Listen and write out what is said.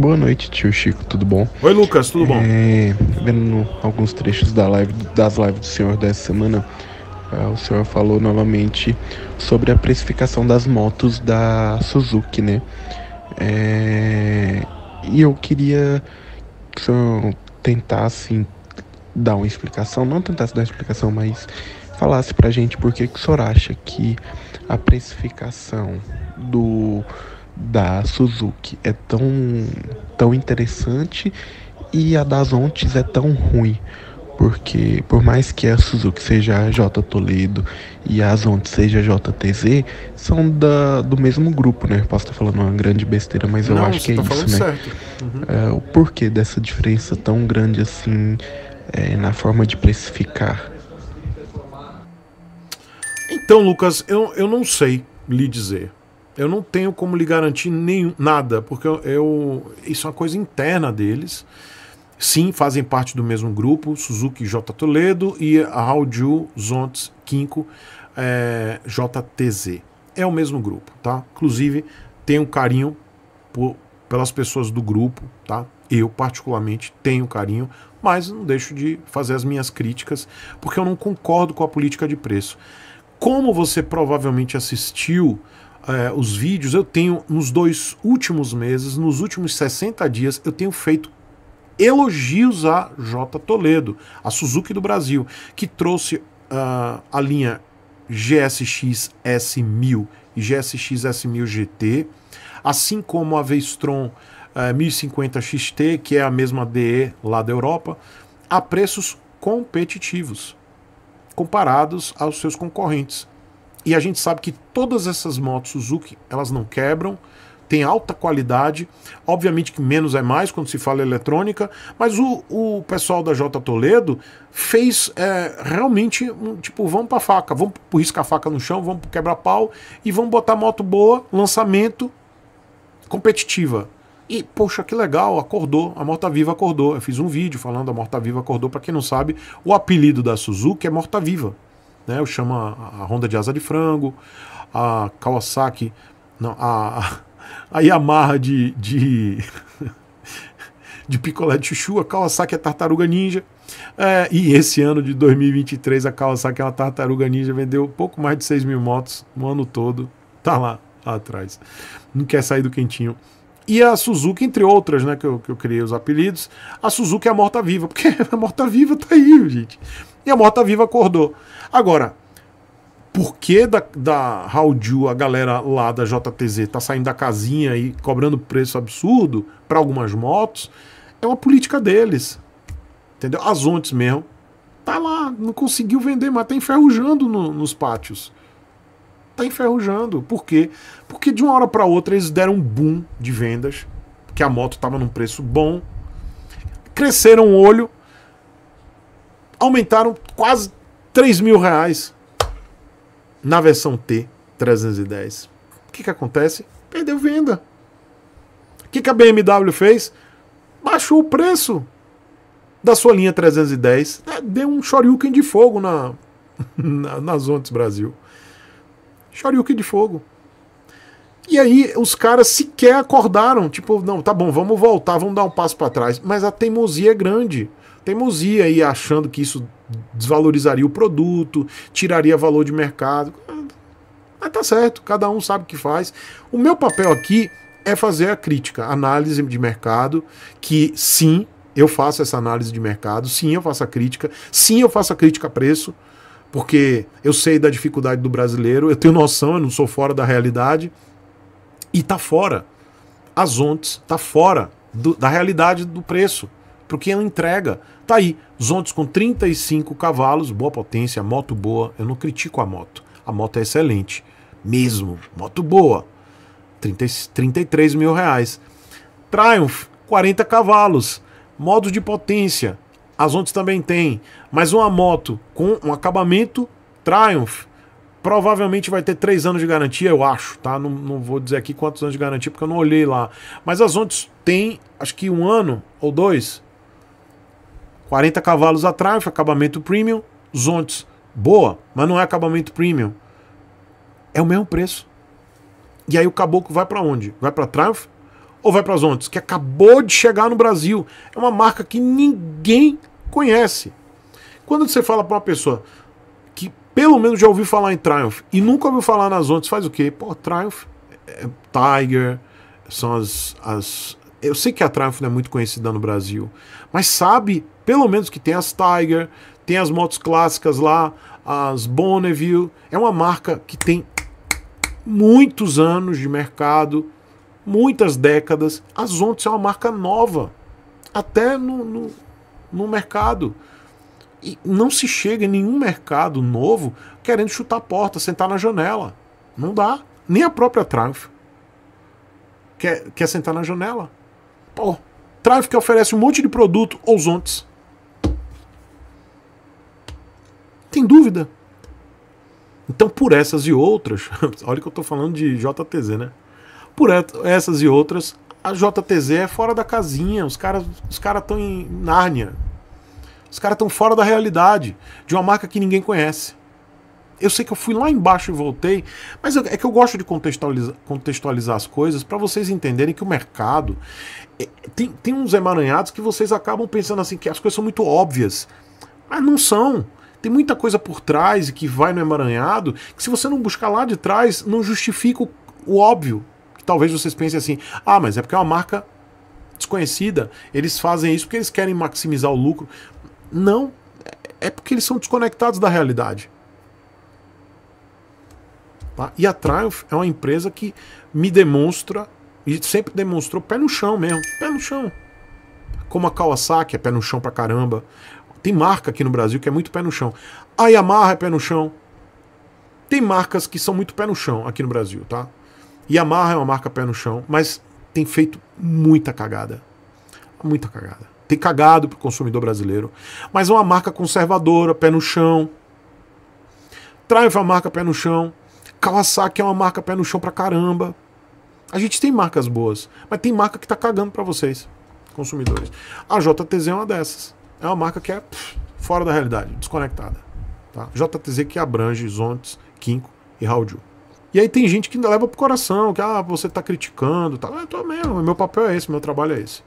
Boa noite, tio Chico, tudo bom? Oi, Lucas, tudo bom? É, vendo alguns trechos da live, das lives do senhor dessa semana, uh, o senhor falou novamente sobre a precificação das motos da Suzuki, né? É, e eu queria que o senhor tentasse dar uma explicação, não tentasse dar uma explicação, mas falasse pra gente por que, que o senhor acha que a precificação do da Suzuki é tão, tão interessante e a das Ontes é tão ruim. Porque por mais que a Suzuki seja a J Toledo e a Zonte seja a JTZ, são da, do mesmo grupo, né? Posso estar falando uma grande besteira, mas eu Não, acho que é tá isso, né? Uhum. É, o porquê dessa diferença tão grande assim é, na forma de precificar? Então, Lucas, eu, eu não sei lhe dizer. Eu não tenho como lhe garantir nenhum, nada, porque eu, eu- isso é uma coisa interna deles. Sim, fazem parte do mesmo grupo, Suzuki J Toledo e a Hauju Zontes Kinko é, JTZ. É o mesmo grupo, tá? Inclusive, tenho carinho por- pelas pessoas do grupo, tá? Eu, particularmente, tenho carinho, mas não deixo de fazer as minhas críticas, porque eu não concordo com a política de preço. Como você provavelmente assistiu eh, os vídeos, eu tenho, nos dois últimos meses, nos últimos 60 dias, eu tenho feito elogios a J. Toledo, a Suzuki do Brasil, que trouxe ah, a linha GSX S1000 e GSX S1000 GT, assim como a V-Strom eh, 1050 XT, que é a mesma DE lá da Europa, a preços competitivos comparados aos seus concorrentes. E a gente sabe que todas essas motos Suzuki, elas não quebram, tem alta qualidade. Obviamente que menos é mais quando se fala eletrônica, mas o, o pessoal da J Toledo fez é, realmente, um, tipo, vamos pra faca, vamos riscar a faca no chão, vamos pro quebra-pau e vamos botar moto boa, lançamento competitiva. E, poxa, que legal, acordou, a Morta Viva acordou. Eu fiz um vídeo falando a Morta Viva acordou, para quem não sabe, o apelido da Suzuki é Morta Viva. Né? Eu chamo a, a Honda de asa de frango, a Kawasaki, não, a, a Yamaha de, de, de picolé de chuchu, a Kawasaki é tartaruga ninja. É, e esse ano de 2023 a Kawasaki é uma tartaruga ninja, vendeu pouco mais de 6 mil motos no ano todo. Tá lá, lá atrás. Não quer sair do quentinho. E a Suzuki, entre outras, né, que eu, que eu criei os apelidos, a Suzuki é a morta-viva, porque a morta-viva tá aí, gente. E a morta-viva acordou. Agora, por que da, da Hauju, a galera lá da JTZ, tá saindo da casinha e cobrando preço absurdo para algumas motos? É uma política deles. Entendeu? As Ontes mesmo. Tá lá, não conseguiu vender, mas tá enferrujando no- nos pátios. Tá enferrujando. Por quê? Porque de uma hora para outra eles deram um boom de vendas, que a moto tava num preço bom. Cresceram o olho, aumentaram quase 3 mil reais na versão T 310. O que, que acontece? Perdeu venda. O que, que a BMW fez? Baixou o preço da sua linha 310. É, deu um shoryuken de fogo na, na, nas Ontes Brasil. Shoryuken de fogo. E aí os caras sequer acordaram, tipo, não, tá bom, vamos voltar, vamos dar um passo para trás. Mas a teimosia é grande. Teimosia aí achando que isso desvalorizaria o produto, tiraria valor de mercado. Mas tá certo, cada um sabe o que faz. O meu papel aqui é fazer a crítica, análise de mercado, que sim, eu faço essa análise de mercado, sim, eu faço a crítica, sim, eu faço a crítica a preço, porque eu sei da dificuldade do brasileiro, eu tenho noção, eu não sou fora da realidade, e tá fora. As Ontes tá fora do- da realidade do preço, porque ela entrega. Tá aí, Zontes com 35 cavalos, boa potência, moto boa, eu não critico a moto, a moto é excelente, mesmo, moto boa, 30, e- 33 mil reais. Triumph, 40 cavalos, modo de potência, as Ontes também tem, mas uma moto com um acabamento Triumph provavelmente vai ter três anos de garantia, eu acho, tá? Não, não vou dizer aqui quantos anos de garantia, porque eu não olhei lá. Mas as Ontes tem, acho que um ano ou dois. 40 cavalos a Triumph, acabamento premium. Zontes, boa, mas não é acabamento premium. É o mesmo preço. E aí o caboclo vai para onde? Vai para Triumph ou vai para as Ontes, que acabou de chegar no Brasil. É uma marca que ninguém conhece. Quando você fala para uma pessoa que pelo menos já ouviu falar em Triumph e nunca ouviu falar nas Ontes, faz o quê? Pô, Triumph, é, Tiger, são as, as. Eu sei que a Triumph não é muito conhecida no Brasil, mas sabe pelo menos que tem as Tiger, tem as motos clássicas lá, as Bonneville. É uma marca que tem muitos anos de mercado, muitas décadas. A Zontes é uma marca nova, até no, no, no mercado. E não se chega em nenhum mercado novo querendo chutar a porta, sentar na janela. Não dá. Nem a própria Triumph quer, quer sentar na janela. Pô, que oferece um monte de produto aos ontes. Tem dúvida? Então, por essas e outras, olha que eu estou falando de JTZ, né? Por essas e outras, a JTZ é fora da casinha. Os caras os cara estão em Nárnia. Os caras estão fora da realidade de uma marca que ninguém conhece. Eu sei que eu fui lá embaixo e voltei, mas é que eu gosto de contextualizar, contextualizar as coisas para vocês entenderem que o mercado é, tem, tem uns emaranhados que vocês acabam pensando assim que as coisas são muito óbvias, mas não são. Tem muita coisa por trás e que vai no emaranhado que se você não buscar lá de trás, não justifica o, o óbvio. Que talvez vocês pensem assim, ah, mas é porque é uma marca desconhecida, eles fazem isso porque eles querem maximizar o lucro. Não, é, é porque eles são desconectados da realidade. Tá? E a Triumph é uma empresa que me demonstra, e sempre demonstrou pé no chão mesmo, pé no chão. Como a Kawasaki é pé no chão pra caramba. Tem marca aqui no Brasil que é muito pé no chão. A Yamaha é pé no chão. Tem marcas que são muito pé no chão aqui no Brasil, tá? Yamaha é uma marca pé no chão, mas tem feito muita cagada. Muita cagada. Tem cagado pro consumidor brasileiro. Mas é uma marca conservadora, pé no chão. Triumph é uma marca pé no chão. Kawasaki é uma marca pé no chão pra caramba. A gente tem marcas boas, mas tem marca que tá cagando para vocês, consumidores. A JTZ é uma dessas. É uma marca que é pff, fora da realidade, desconectada. Tá? JTZ que abrange Zontes, Kinko e Raul E aí tem gente que ainda leva pro coração, que ah, você tá criticando, tá? Eu tô mesmo, meu papel é esse, meu trabalho é esse.